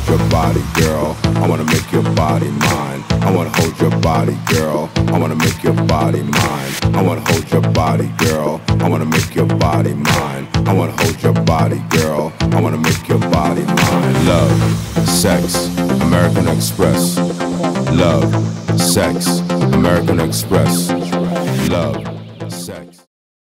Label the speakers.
Speaker 1: hold your body, girl. I wanna make your body mine. I wanna hold your body, girl. I wanna make your body mine. I wanna hold your body, girl. I wanna make your body mine. I wanna hold your body, girl. I wanna make your body mine. Love, sex, American Express. Love, sex, American Express. Love, sex.